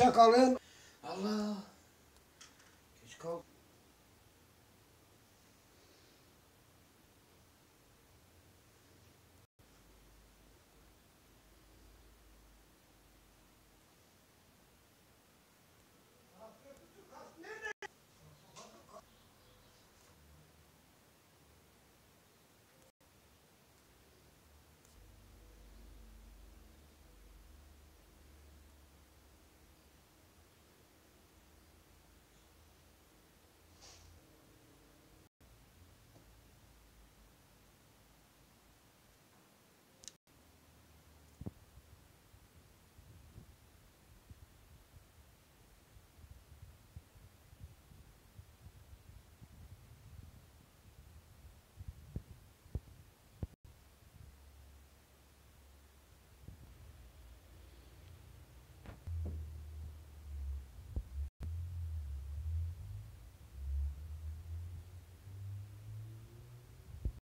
Hoşça kalın. Allah. Geç kalk.